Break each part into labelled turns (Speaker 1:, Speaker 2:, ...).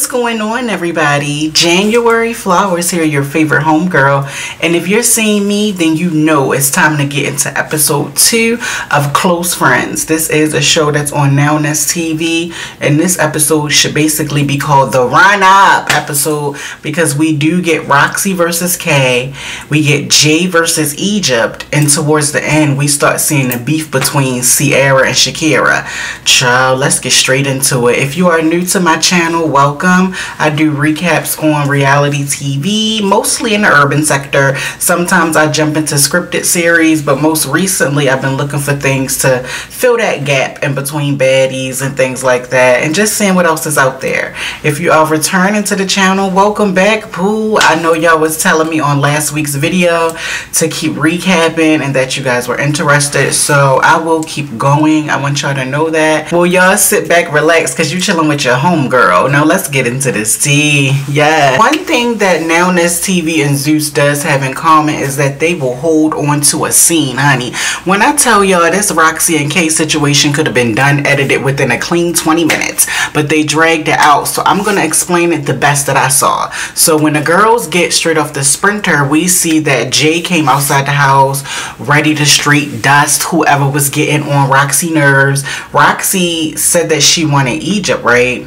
Speaker 1: What's going on, everybody? January Flowers here, your favorite homegirl. And if you're seeing me, then you know it's time to get into episode two of Close Friends. This is a show that's on Now That's TV, and this episode should basically be called the Run Up episode because we do get Roxy versus Kay, we get Jay versus Egypt, and towards the end, we start seeing the beef between Sierra and Shakira. Child, let's get straight into it. If you are new to my channel, welcome welcome. I do recaps on reality TV, mostly in the urban sector. Sometimes I jump into scripted series, but most recently I've been looking for things to fill that gap in between baddies and things like that, and just seeing what else is out there. If you are returning to the channel, welcome back. Pooh, I know y'all was telling me on last week's video to keep recapping and that you guys were interested, so I will keep going. I want y'all to know that. Well, y'all sit back, relax, because you chilling with your homegirl. Now let's let's get into this tea. Yeah. One thing that Now That's TV and Zeus does have in common is that they will hold on to a scene, honey. When I tell y'all this Roxy and Kay situation could have been done, edited within a clean 20 minutes, but they dragged it out. So I'm going to explain it the best that I saw. So when the girls get straight off the sprinter, we see that Jay came outside the house ready to street dust whoever was getting on Roxy nerves. Roxy said that she wanted Egypt, right?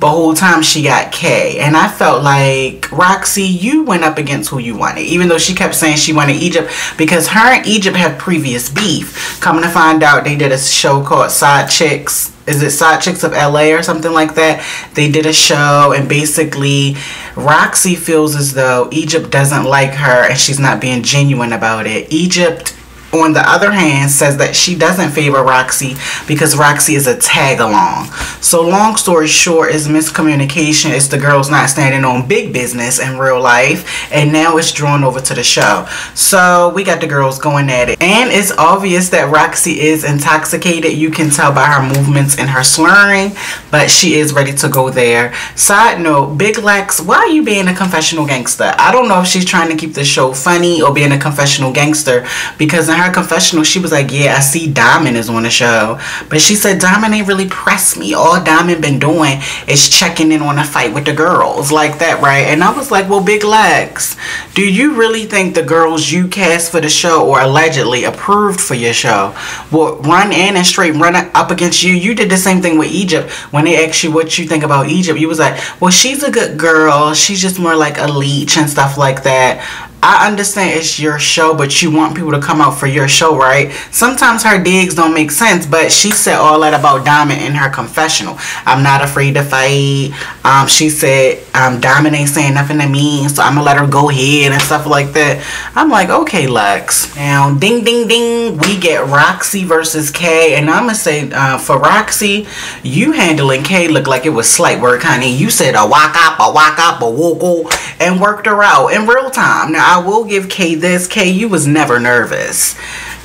Speaker 1: The whole time she got K. And I felt like, Roxy, you went up against who you wanted. Even though she kept saying she wanted Egypt. Because her and Egypt have previous beef. Coming to find out, they did a show called Side Chicks. Is it Side Chicks of LA or something like that? They did a show and basically Roxy feels as though Egypt doesn't like her and she's not being genuine about it. Egypt on the other hand, says that she doesn't favor Roxy because Roxy is a tag along. So long story short is miscommunication. It's the girls not standing on big business in real life. And now it's drawn over to the show. So we got the girls going at it. And it's obvious that Roxy is intoxicated. You can tell by her movements and her slurring. But she is ready to go there. Side note, Big Lex, why are you being a confessional gangster? I don't know if she's trying to keep the show funny or being a confessional gangster. Because in her confessional, she was like, yeah, I see Diamond is on the show. But she said Diamond ain't really pressed me. All Diamond been doing is checking in on a fight with the girls. Like that, right? And I was like, well, Big Lex, do you really think the girls you cast for the show or allegedly approved for your show will run in and straight run up against you? You did the same thing with Egypt. When they asked you what you think about Egypt, you was like, well, she's a good girl. She's just more like a leech and stuff like that. I understand it's your show, but you want people to come out for your show, right? Sometimes her digs don't make sense, but she said all that about Diamond in her confessional. I'm not afraid to fight. Um, she said um, Diamond ain't saying nothing to me, so I'm gonna let her go ahead and stuff like that. I'm like, okay, Lex. Now, ding, ding, ding, we get Roxy versus Kay, and I'm gonna say uh, for Roxy, you handling Kay looked like it was slight work, honey. You said a walk up, a walk up, a woko, and worked her out in real time. Now, I will give Kay this. Kay, you was never nervous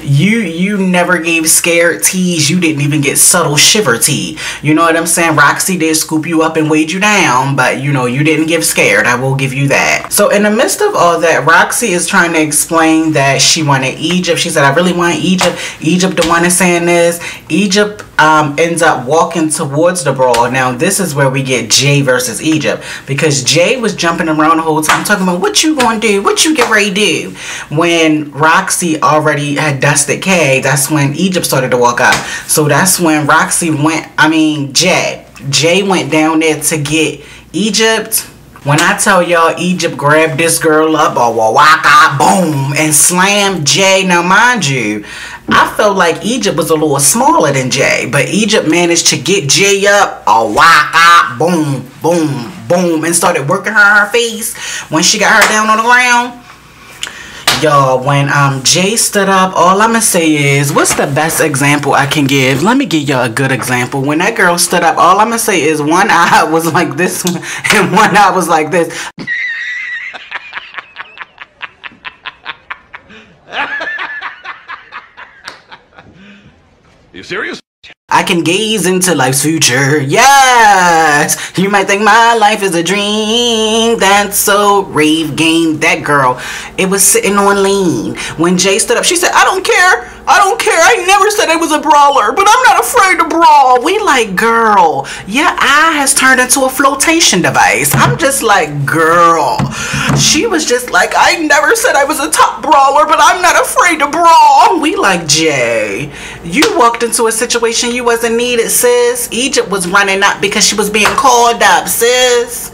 Speaker 1: you you never gave scared tease. you didn't even get subtle shiver tea. You know what i'm saying? Roxy did scoop you up and weighed you down but you know you didn't give scared. I will give you that. So in the midst of all that roxy is trying to explain that she wanted egypt. She said i really want egypt. Egypt the one is saying this. Egypt um, ends up walking towards the brawl. Now, this is where we get Jay versus Egypt because Jay was jumping around the whole time talking about what you gonna do, what you get ready to do. When Roxy already had dusted Kay, that's when Egypt started to walk up. So that's when Roxy went, I mean, Jay. Jay went down there to get Egypt. When I tell y'all Egypt grabbed this girl up, or waka boom, and slammed Jay. Now, mind you, I felt like Egypt was a little smaller than Jay, but Egypt managed to get Jay up, a waka boom, boom, boom, and started working her her face when she got her down on the ground y'all when um jay stood up all i'ma say is what's the best example i can give? Let me give y'all a good example. When that girl stood up all i'ma say is one eye was like this and one eye was like this.
Speaker 2: Are you serious
Speaker 1: I can gaze into life's future. Yes! You might think my life is a dream. That's so rave game. That girl, it was sitting on lean. When Jay stood up, she said, I don't care. I don't care. I never said I was a brawler, but I'm not afraid to brawl. We like, girl, your eye has turned into a flotation device. I'm just like, girl. She was just like, I never said I was a top brawler, but I'm not afraid to brawl. We like, Jay, you walked into a situation you wasn't needed, sis. Egypt was running up because she was being called up, sis.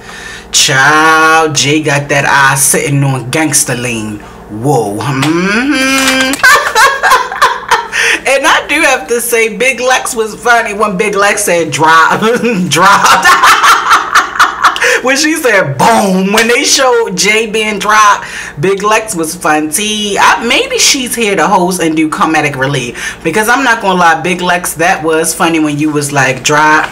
Speaker 1: Child, Jay got that eye sitting on gangster lean. Whoa. Mm-hmm. and I do have to say, Big Lex was funny when Big Lex said drop, dropped. when she said boom, when they showed Jay being dropped, Big Lex was fun. I, maybe she's here to host and do comedic relief because I'm not gonna lie, Big Lex, that was funny when you was like drop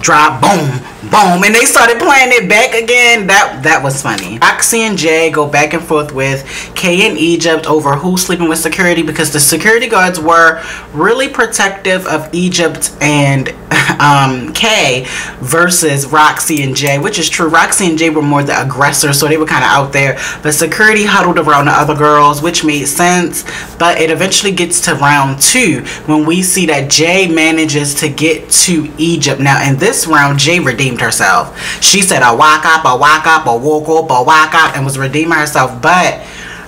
Speaker 1: drop, boom, boom, and they started playing it back again. That that was funny. Roxy and Jay go back and forth with Kay and Egypt over who's sleeping with security because the security guards were really protective of Egypt and um, Kay versus Roxy and Jay, which is true. Roxy and Jay were more the aggressor, so they were kind of out there. But security huddled around the other girls, which made sense. But it eventually gets to round two when we see that Jay manages to get to Egypt. Now, in this round, Jay redeemed herself. She said, I walk up, I walk up, I woke up, I walk up, and was redeeming herself. But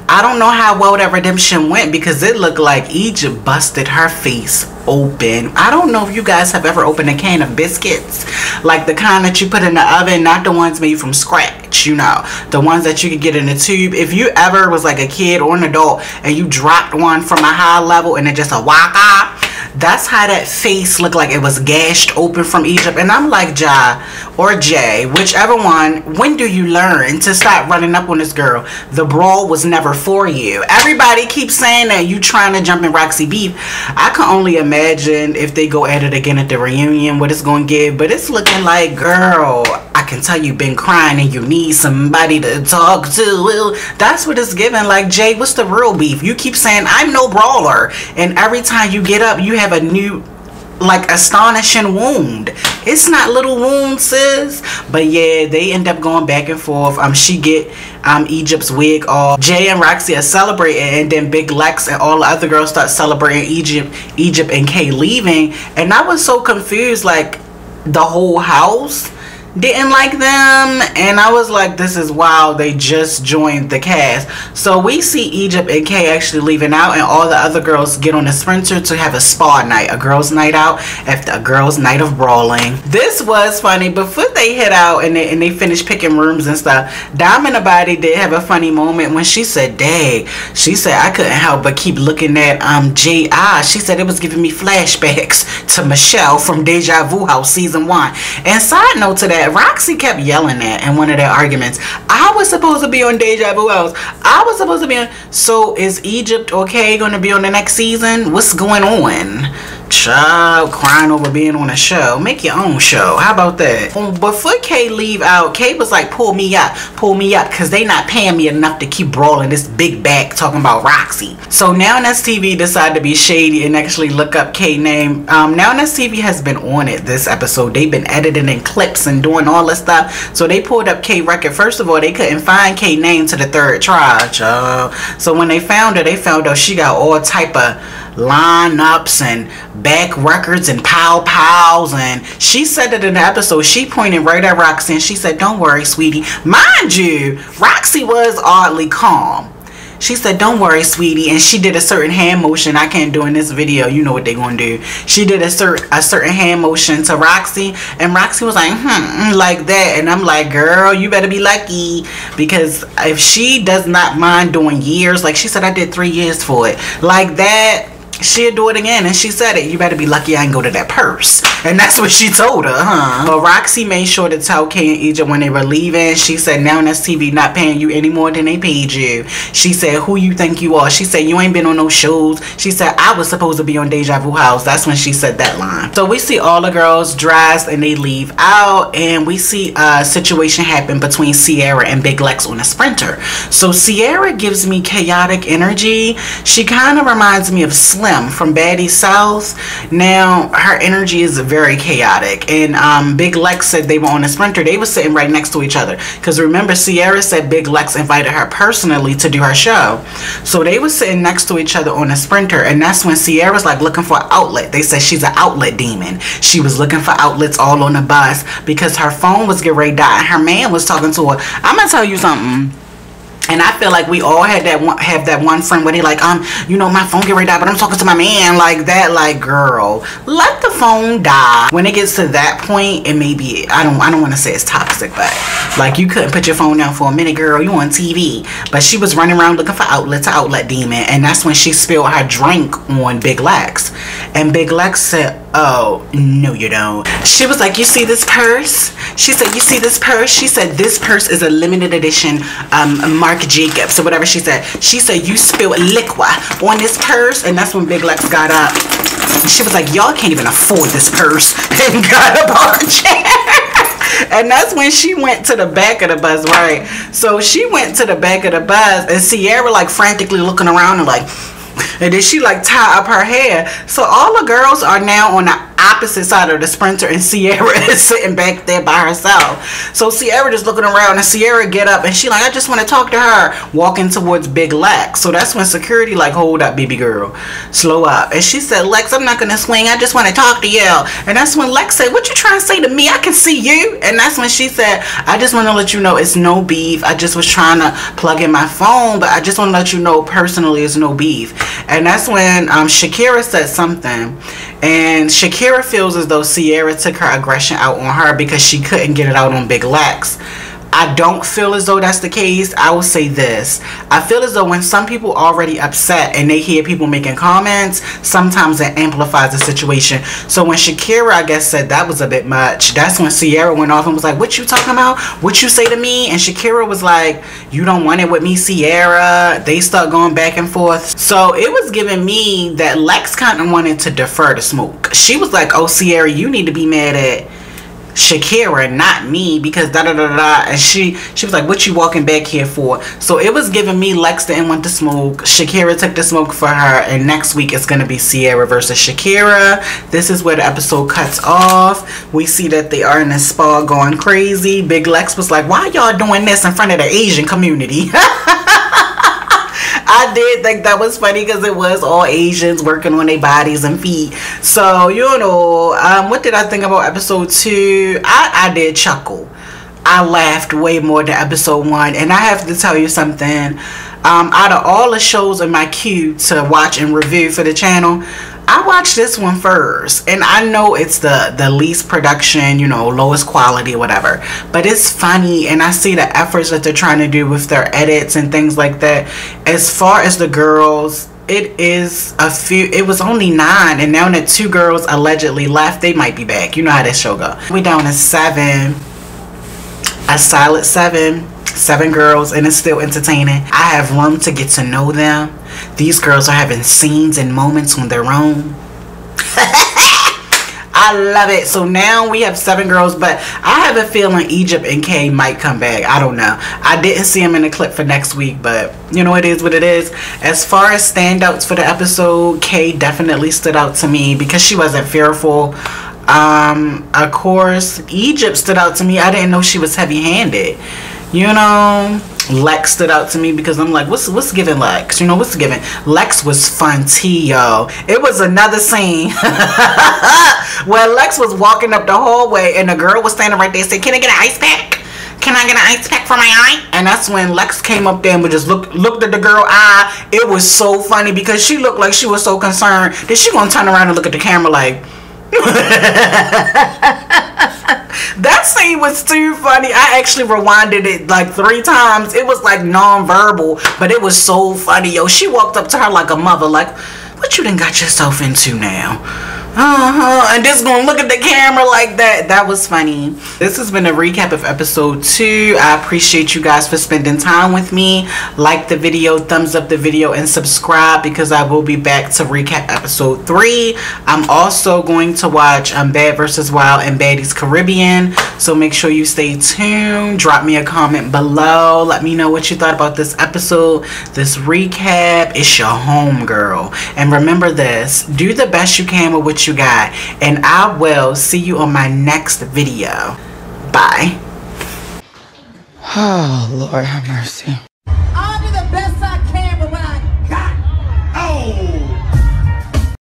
Speaker 1: I don't know how well that redemption went because it looked like Egypt busted her face open. I don't know if you guys have ever opened a can of biscuits, like the kind that you put in the oven, not the ones made from scratch, you know, the ones that you could get in a tube. If you ever was like a kid or an adult and you dropped one from a high level and it just a waka, that's how that face looked like it was gashed open from Egypt. And I'm like, Ja or Jay, whichever one, when do you learn to stop running up on this girl? The brawl was never for you. Everybody keeps saying that you trying to jump in Roxy beef. I can only imagine if they go at it again at the reunion, what it's to give. But it's looking like, girl, I can tell you've been crying and you need somebody to talk to. That's what it's giving. Like, Jay, what's the real beef? You keep saying, I'm no brawler. And every time you get up, you have a new like astonishing wound. It's not little wounds, sis. But yeah, they end up going back and forth. Um, she get um Egypt's wig off. Jay and Roxy are celebrating, and then Big Lex and all the other girls start celebrating Egypt, Egypt and Kay leaving. And I was so confused, like the whole house didn't like them and I was like this is wild they just joined the cast. So we see Egypt and Kay actually leaving out and all the other girls get on a sprinter to have a spa night a girls night out after a girls night of brawling. This was funny before they head out and they, and they picking rooms and stuff Diamond body did have a funny moment when she said dang she said I couldn't help but keep looking at um J.I. she said it was giving me flashbacks to Michelle from Deja Vu House season one. And side note to that that Roxy kept yelling at in one of their arguments. I was supposed to be on Deja Vu House. I was supposed to be on. So is Egypt okay going to be on the next season? What's going on? Child crying over being on a show. Make your own show. How about that? Before K leave out, K was like, pull me up, pull me up, because they not paying me enough to keep brawling this big back talking about Roxy. So now TV decided to be shady and actually look up K name. Um, now TV has been on it this episode. They've been editing in clips and doing all this stuff. So they pulled up K record. First of all, they couldn't find K name to the third try, child. So when they found her, they found out she got all type of lineups and back records and pow pows. And she said it in the episode. She pointed right at roxy and she said don't worry sweetie. Mind you roxy was oddly calm. She said don't worry sweetie. And she did a certain hand motion. I can't do in this video. You know what they're gonna do. She did a certain a certain hand motion to roxy and roxy was like hmm like that. And i'm like girl you better be lucky because if she does not mind doing years like she said i did three years for it like that she'll do it again. And she said it. You better be lucky I can go to that purse. And that's what she told her, huh? But Roxy made sure to tell Kay and Egypt when they were leaving. She said, Now That's TV not paying you any more than they paid you. She said, who you think you are? She said, you ain't been on no shows. She said, I was supposed to be on Deja Vu House. That's when she said that line. So we see all the girls dressed and they leave out. And we see a situation happen between Sierra and Big Lex on a sprinter. So Sierra gives me chaotic energy. She kind of reminds me of Slim Slim from Baddies South. Now her energy is very chaotic. And um, Big Lex said they were on a sprinter. They were sitting right next to each other. Because remember, Sierra said Big Lex invited her personally to do her show. So they were sitting next to each other on a sprinter. And that's when Ciara's like looking for an outlet. They said she's an outlet demon. She was looking for outlets all on the bus because her phone was getting ready to die. Her man was talking to her. I'm going to tell you something and I feel like we all had that one, have that one friend where they like, um, you know, my phone get ready to die, but I'm talking to my man like that. Like, girl, let the phone die. When it gets to that point, it may be. I don't. I don't want to say it's toxic, but like you couldn't put your phone down for a minute, girl. You on TV, but she was running around looking for outlet to outlet demon, and that's when she spilled her drink on Big Lex, and Big Lex said, "Oh no, you don't." She was like, "You see this purse?" She said, "You see this purse?" She said, "This purse is a limited edition um, Marc Jacobs or whatever she said. She said you spilled liquor on this purse, and that's when Big Lex got up. She was like, y'all can't even afford this purse, and got up on the chair. and that's when she went to the back of the bus, right? So she went to the back of the bus, and Ciara like frantically looking around and like, and then she like tie up her hair. So all the girls are now on the opposite side of the sprinter and Sierra is sitting back there by herself. So Sierra just looking around and Sierra get up and she like, I just want to talk to her. Walking towards Big Lex. So that's when security like, hold up, baby girl. Slow up. And she said, Lex, I'm not going to swing. I just want to talk to you. And that's when Lex said, what you trying to say to me? I can see you. And that's when she said, I just want to let you know it's no beef. I just was trying to plug in my phone, but I just want to let you know personally it's no beef. And that's when um, Shakira said something. And Shakira feels as though Sierra took her aggression out on her because she couldn't get it out on Big Lex. I don't feel as though that's the case. I will say this. I feel as though when some people already upset and they hear people making comments, sometimes it amplifies the situation. So when Shakira, I guess, said that was a bit much, that's when Sierra went off and was like, what you talking about? What you say to me? And Shakira was like, you don't want it with me, Sierra. They start going back and forth. So it was giving me that Lex kind of wanted to defer the smoke. She was like, oh, Sierra, you need to be mad at Shakira, not me, because da da da da. And she she was like, "What you walking back here for?" So it was giving me Lex didn't want to smoke. Shakira took the smoke for her, and next week it's gonna be Ciara versus Shakira. This is where the episode cuts off. We see that they are in a spa going crazy. Big Lex was like, "Why y'all doing this in front of the Asian community?" I did think that was funny because it was all Asians working on their bodies and feet. So, you know, um, what did I think about episode two? I, I did chuckle. I laughed way more than episode one. And I have to tell you something. Um, out of all the shows in my queue to watch and review for the channel, I watched this one first, and I know it's the the least production, you know, lowest quality, whatever. But it's funny, and I see the efforts that they're trying to do with their edits and things like that. As far as the girls, it is a few it was only nine and now that two girls allegedly left they might be back you know how this show go we down to seven a solid seven seven girls and it's still entertaining i have room to get to know them these girls are having scenes and moments on their own I love it. So now we have seven girls, but I have a feeling Egypt and Kay might come back. I don't know. I didn't see them in the clip for next week, but you know, it is what it is. As far as standouts for the episode, Kay definitely stood out to me because she wasn't fearful. Um, of course, Egypt stood out to me. I didn't know she was heavy handed. You know, Lex stood out to me because I'm like, what's what's giving Lex? You know, what's giving? Lex was fun tea, yo. It was another scene where Lex was walking up the hallway and the girl was standing right there saying, Can I get an ice pack? Can I get an ice pack for my eye? And that's when Lex came up there and just look, looked at the girl eye. It was so funny because she looked like she was so concerned that she gonna turn around and look at the camera like was too funny. I actually rewinded it like three times. It was like non-verbal, but it was so funny. Yo, she walked up to her like a mother, like, what you done got yourself into now? Uh-huh, and just gonna look at the camera like that. That was funny. This has been a recap of episode two. I appreciate you guys for spending time with me. Like the video, thumbs up the video, and subscribe because I will be back to recap episode three. I'm also going to watch um, Bad versus Wild and Baddies Caribbean. So make sure you stay tuned. Drop me a comment below. Let me know what you thought about this episode, this recap. It's your home girl. And remember this, do the best you can with you got. And I will see you on my next video. Bye.
Speaker 2: Oh, Lord have mercy.